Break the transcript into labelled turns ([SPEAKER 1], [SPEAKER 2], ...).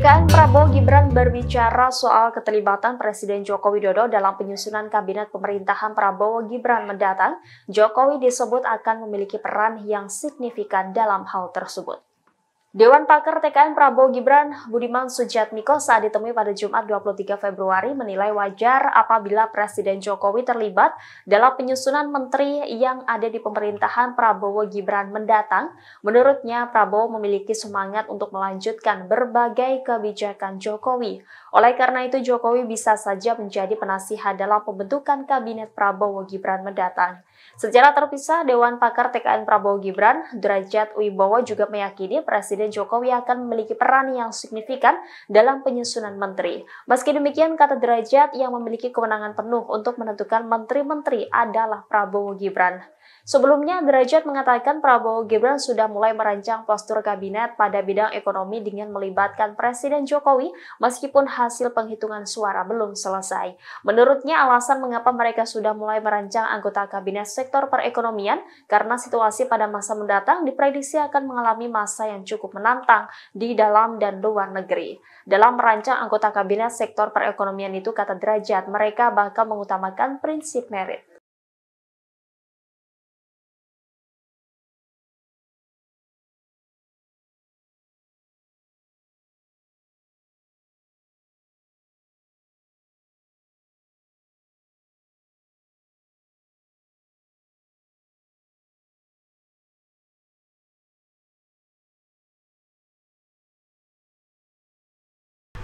[SPEAKER 1] TKN Prabowo Gibran berbicara soal keterlibatan Presiden Joko Widodo dalam penyusunan kabinet pemerintahan Prabowo Gibran mendatang. Jokowi disebut akan memiliki peran yang signifikan dalam hal tersebut. Dewan Pakar TKN Prabowo Gibran Budiman Sujatmiko saat ditemui pada Jumat 23 Februari menilai wajar apabila Presiden Jokowi terlibat dalam penyusunan menteri yang ada di pemerintahan Prabowo Gibran mendatang. Menurutnya, Prabowo memiliki semangat untuk melanjutkan berbagai kebijakan Jokowi. Oleh karena itu, Jokowi bisa saja menjadi penasihat dalam pembentukan kabinet Prabowo Gibran mendatang. Secara terpisah, Dewan Pakar TKN Prabowo Gibran, Derajat Wibowo juga meyakini Presiden Jokowi akan memiliki peran yang signifikan dalam penyusunan menteri. Meski demikian, kata Derajat yang memiliki kewenangan penuh untuk menentukan menteri-menteri adalah Prabowo Gibran. Sebelumnya, Derajat mengatakan Prabowo Gibran sudah mulai merancang postur kabinet pada bidang ekonomi dengan melibatkan Presiden Jokowi meskipun hasil penghitungan suara belum selesai. Menurutnya, alasan mengapa mereka sudah mulai merancang anggota kabinet sektor perekonomian karena situasi pada masa mendatang diprediksi akan mengalami masa yang cukup menantang di dalam dan luar negeri. Dalam merancang anggota kabinet sektor perekonomian itu, kata Derajat, mereka bakal mengutamakan prinsip merit.